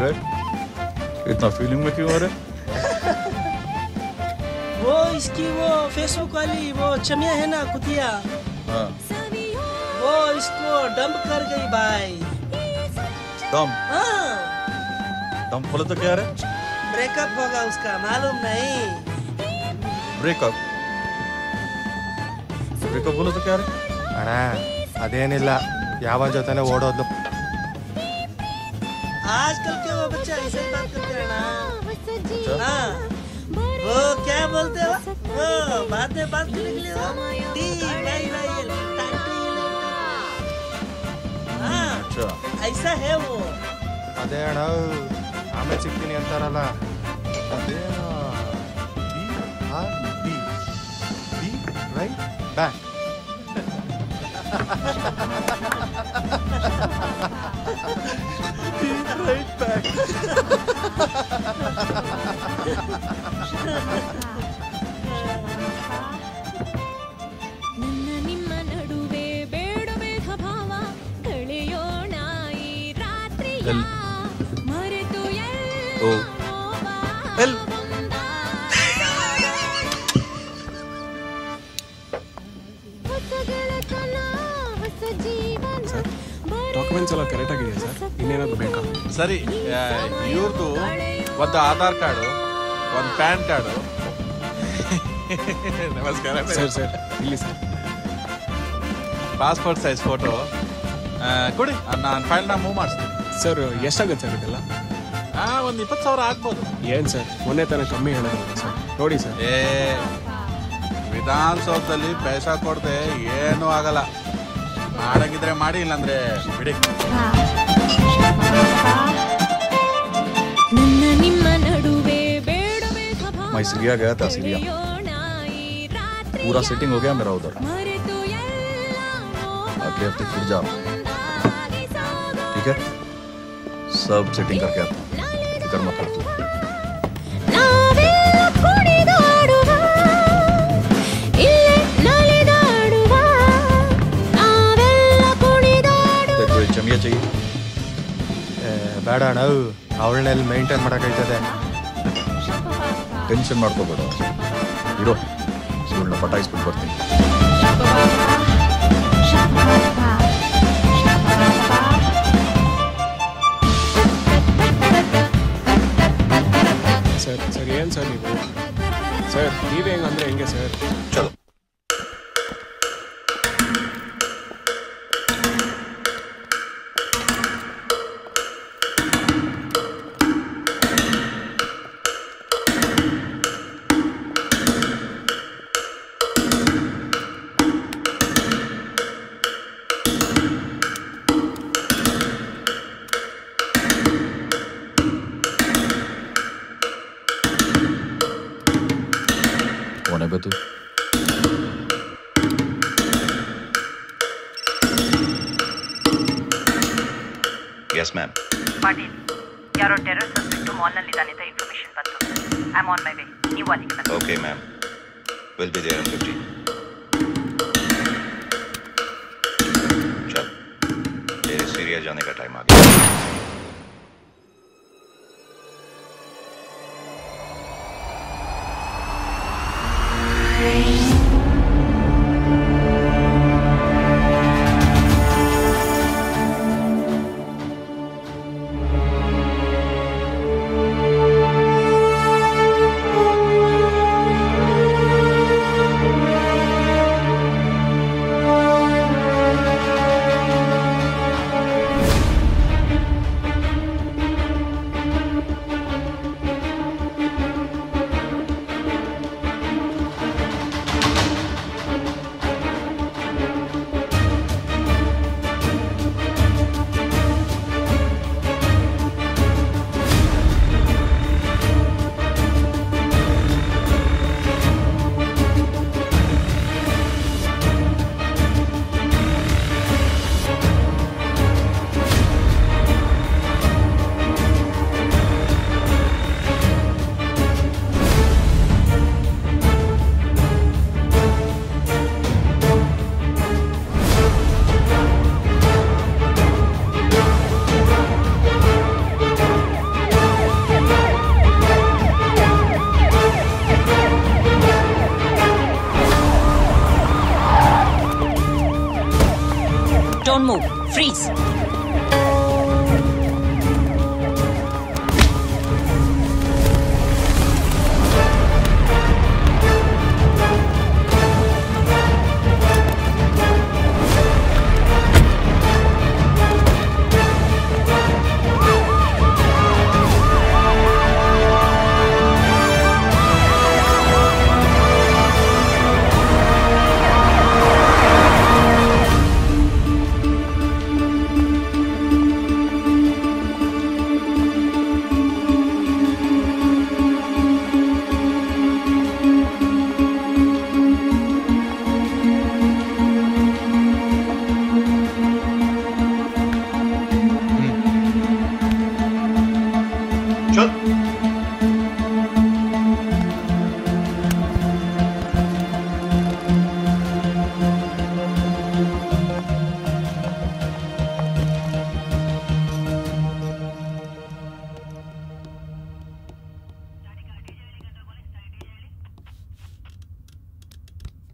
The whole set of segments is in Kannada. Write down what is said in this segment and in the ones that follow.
अरे इतना फीलिंग में क्यों आ रहे वो इसकी वो फेसबुक वाली वो चमिया है ना कुतिया हाँ वो इसको डंप कर गई भाई दम हाँ दम बोले तो क्या रे ब्रेकअप होगा उसका मालूम नहीं ब्रेकअप ब्रेकअप बोले तो क्या रे ಅಣ್ಣ ಅದೇನಿಲ್ಲ ಯಾವ ಜೊತೆನೆ ಓಡೋದ್ಲು आजकल के वो बच्चा ऐसे ही बात करते हैं ना हाँ वो क्या बोलते हो वो बात में बात करने के लिए वो टी वाई वाई एल टाटी हाँ अच्छा ऐसा है वो ಅದೇ ಅಣ್ಣ ಆಮೇಲೆ ಸಿಗ್ತೀನಿ ಅಂತಾರಲ್ಲ ಅದೇನೋ B R B be right back ನನ್ನ ನಿಮ್ಮ ನಡುವೆ ಬೇಡ ಬೇಧ ಭಾವ ಕಳೆಯೋಣ ಈ ರಾತ್ರಿಯ ಮರೆತು ಓ. ಡಾಕ್ಯುಮೆಂಟ್ಸ್ ಎಲ್ಲ ಕರೆಕ್ಟ್ ಆಗಿದೆಯಾ ಸರ್? ಇನ್ನೇನಾದ್ರು ಬೇಕಾ? ಸರಿ ಇವ್ರದ್ದು ಒಂದು ಆಧಾರ್ ಕಾರ್ಡು ಒಂದು ಪ್ಯಾನ್ ಕಾರ್ಡು. ನಮಸ್ಕಾರ ಸರ್. ಸರ್ ಇಲ್ಲಿ ಸರ್. ಪಾಸ್ಪೋರ್ಟ್ ಸೈಜ್ ಫೋಟೋ ಕೊಡಿ ನಾನು ಫೈಲ್ನ ಮೂವ್ ಮಾಡಿಸ್ತೀನಿ. ಸರ್ ಎಷ್ಟಾಗುತ್ತೆ ಸರ್ ಇದೆಲ್ಲ? ಒಂದು ಇಪ್ಪತ್ತು ಸಾವಿರ ಆಗ್ಬೋದು. ಏನು ಸರ್? ಮೊನ್ನೆ ತನಕ ಕಮ್ಮಿ ಹೇಳೋದಿಲ್ಲ ಸರ್. ನೋಡಿ ಸರ್. ಏ ವಿಧಾನಸೌಧದಲ್ಲಿ ಪೈಸಾ ಕೊಡದೆ ಏನೂ ಆಗಲ್ಲ. ಮಾಡಂಗಿದ್ರೆ ಮಾಡಿ ಇಲ್ಲಾಂದ್ರೆ ಬಿಡಿ ನನ್ನ ನಿಮ್ಮ ನಡುವೆ ಬೇಡ ಬೇಧ ಭಾವ मैं सीरिया गया था सीरिया ಕಳೆಯೋಣ ಈ ರಾತ್ರಿಯ पूरा सेटिंग हो गया मेरा उधर ಮರೆತು ಎಲ್ಲ अगले हफ्ते फिर जाओ ಒಂದಾಗಿ ಸಾಗೋ ठीक है सब सेटिंग करके आता हूँ फिक्र मत कर तू ಬೇಡ ಅಣ್ಣ. ಅವಳನ್ನೆಲ್ಲಿ ಮೇಂಟೈನ್ ಮಾಡೋಕ್ಕಾಯ್ತದೆ ಟೆನ್ಷನ್ ಮಾಡ್ಕೋಬೇಡ ಇರೋ ಇವಳನ್ನ ಪಟಾಯಿಸ್ಬಿಟ್ಟು ಬರ್ತೀನಿ. ಸರ್ ಸರ್ ಏನು ಸರ್ ನೀವು? ಸರ್ ನೀವೇ ಹೆಂಗಂದ್ರೆ ಹೆಂಗೆ sir? कौन है बे तू ಎಸ್ ಮ್ಯಾಮ್ ಪಾಟೀಲ್ ಯಾರೋ ಟೆರರ್ ಸಸ್ಪೆಕ್ಟು ಮಾಲ್ನಲ್ಲಿದ್ದಾನೆ ಅಂತ ಇನ್ಫಾರ್ಮೇಶನ್ ಬಂತು I am on my way ನೀವು ಅಲ್ಲಿಗೆ ಬನ್ನಿ okay ma'am will be there in fifteen चल तेरे सीरिया जाने का टाइम आ गया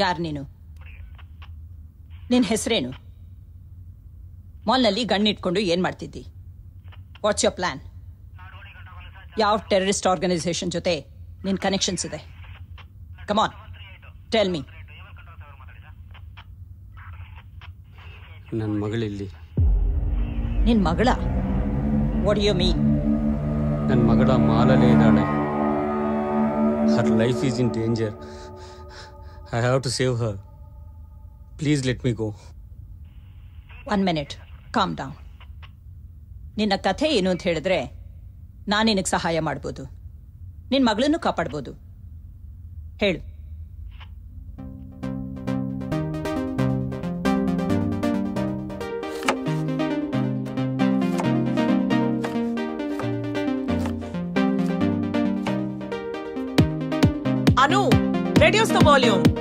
ಯಾರು ನೀನು? ನಿನ್ನ ಹೆಸರೇನು? ಮಾಲ್ನಲ್ಲಿ ಗಣ್ಣಿಟ್ಕೊಂಡು ಏನು ಮಾಡ್ತಿದ್ದಿ? ವಾಟ್ಸ್ ಯೋರ್ ಪ್ಲಾನ್ ಯಾವ ಟೆರರಿಸ್ಟ್ ಆರ್ಗನೈಸೇಷನ್ ಜೊತೆ ನಿನ್ನ ಕನೆಕ್ಷನ್ಸ್ ಇದೆ? ಕಮಾನ್ ಟೆಲ್ ಮೀ ನನ್ನ ಮಗಳಿಲ್ಲಿ. ನಿನ್ನ ಮಗಳ? ವಾಟ್ ಯು ಮೀನ್ ನನ್ನ ಮಗಳ ಮಾಲಲ್ಲೇ ಇದ್ದಾಳೆ. Her life is in danger I have to save her. Please let me go one minute calm down ನಿನ್ನ ಕಥೆ ಏನು ಅಂತ ಹೇಳಿದ್ರೆ ನಾನು ನಿನಗೆ ಸಹಾಯ ಮಾಡ್ಬೋದು. ನಿನ್ನ ಮಗಳನ್ನು ಕಾಪಾಡ್ಬೋದು. ಹೇಳು. Anu reduce the volume.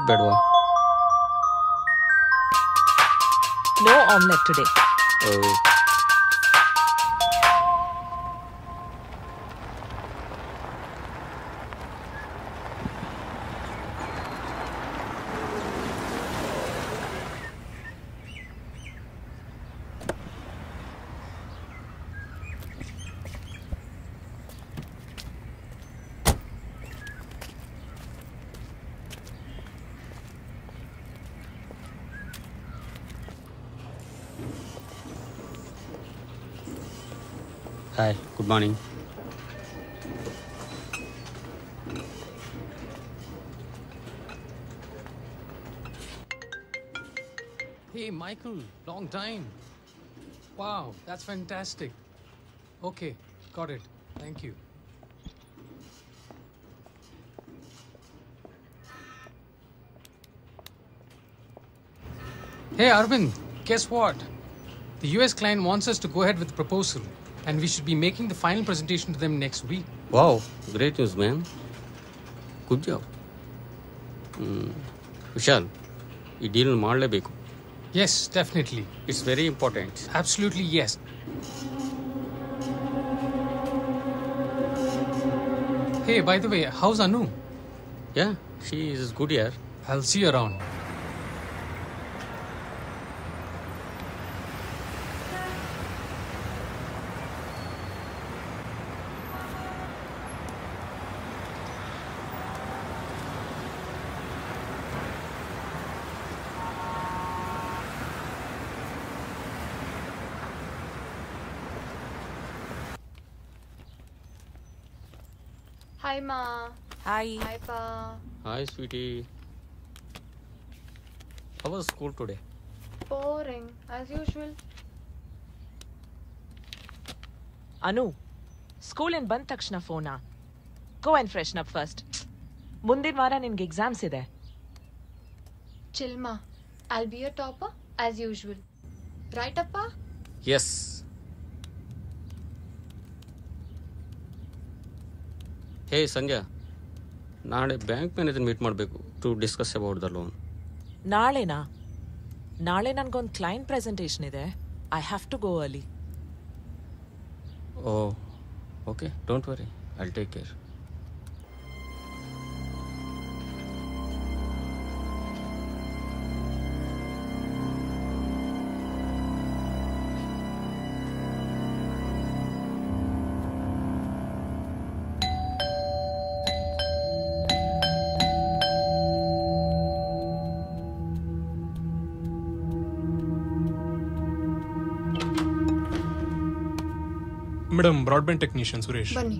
quick bedwa. No omelette today. Oh. Hi, good morning. Hey, Michael, long time. Wow, that's fantastic. Okay, got it. Thank you. Hey, Arvind, guess what? The US client wants us to go ahead with the proposal. and we should be making the final presentation to them next week. Wow great news ma'am good job Vishal ಈ ಡೀಲ್ ಮಾಡಲೇಬೇಕು Yes, definitely. It's very important Absolutely, yes. Hey, by the way, how's Anu? Yeah, she is good here. I'll see you around. Hi, Ma. Hi. Hi, Pa. Hi, sweetie. How was school today? Boring, as usual. Anu ಸ್ಕೂಲಿಂದ ಬಂದ ತಕ್ಷಣ ಫೋನಾ go and freshen up first ಮುಂದಿನ ವಾರ ನಿನ್ಗೆ ಎಕ್ಸಾಮ್ಸ್ ಇದೆ Chill, Ma. I'll be a topper, as usual. Right, Appa? Yes ಹೇ ಸಂಧ್ಯಾ ನಾಳೆ ಬ್ಯಾಂಕ್ ಮ್ಯಾನೇಜರ್ ಮೀಟ್ ಮಾಡಬೇಕು to discuss about the loan ನಾಳೆನಾ? ನಾಳೆ ನನಗೊಂದು ಕ್ಲೈಂಟ್ ಪ್ರೆಸೆಂಟೇಷನ್ ಇದೆ. ಐ ಹ್ಯಾವ್ ಟು ಗೋ ಅಲ್ಲಿ ಓ okay don't worry I take care madam broadband technician Suresh ಬನ್ನಿ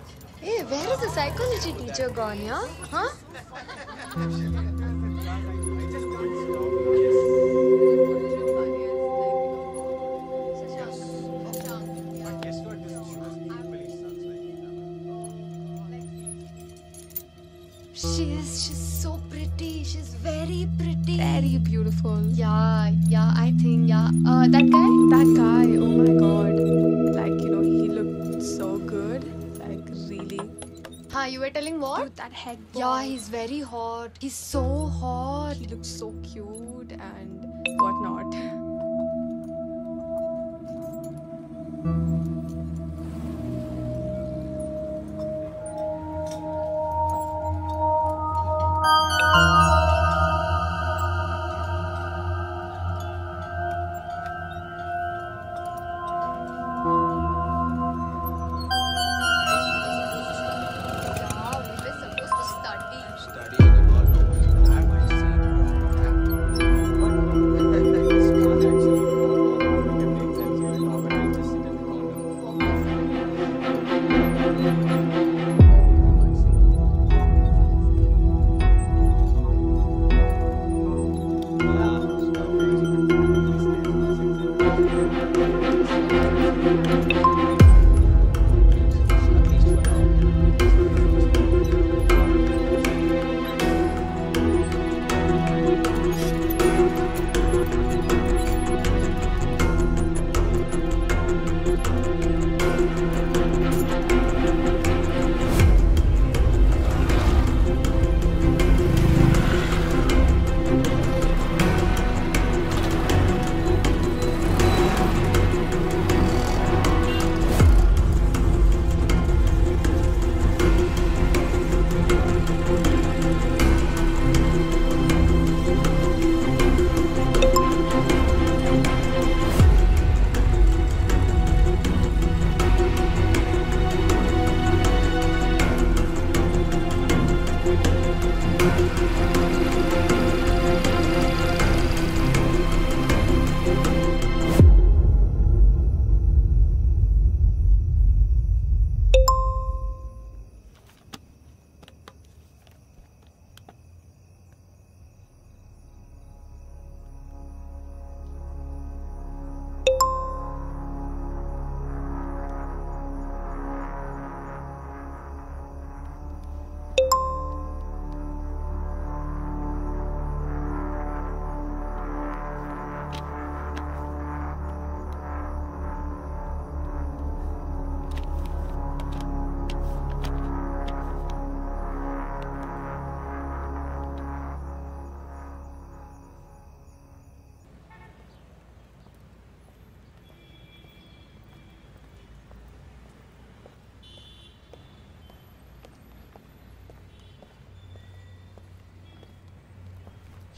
Hey, where is the psychology teacher gone, yeah? Huh? She is. She's so pretty. She's very pretty. Very beautiful. Yeah, yeah. I think yeah. Uh, that guy. That guy, oh my god. Huh? You were telling what? Dude, that head Yeah, he's very hot. He's so hot. He looks so cute and whatnot.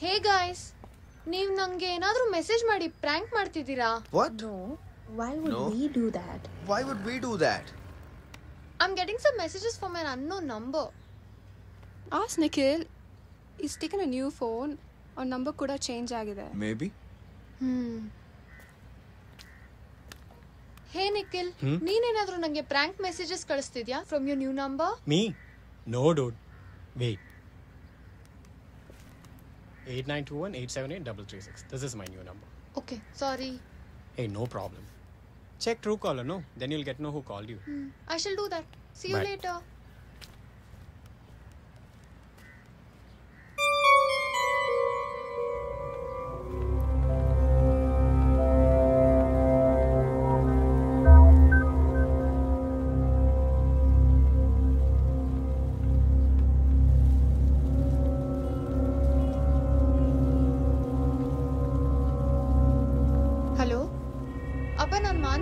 Hey guys ನೀವು ನಂಗೆ ಏನಾದ್ರೂ ಮೆಸೇಜ್ ಮಾಡಿ ಪ್ರ್ಯಾಂಕ್ ಮಾಡ್ತಿದ್ದೀರಾ What? No. Why would No. we do that? Why would we do that? I'm getting some messages from an unknown number. Ask Nikhil. He's taken a new phone. Our number could have changed ಆಗಿದೆ Maybe. Hmm. ಹೇ ನಿಖಿಲ್ Hmm? ನೀನೇನಾದ್ರೂ ನಂಗೆ prank messages ಕಳಿಸ್ತಿದ್ಯಾ from your new number Me? No, dude. Wait. 892187836. This is my new number. Okay, sorry. Hey, no problem. Check true caller, no? Then you'll get know who called you. Hmm. I shall do that. See you Bye. later.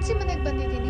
कौन सी मनक बंधी थी?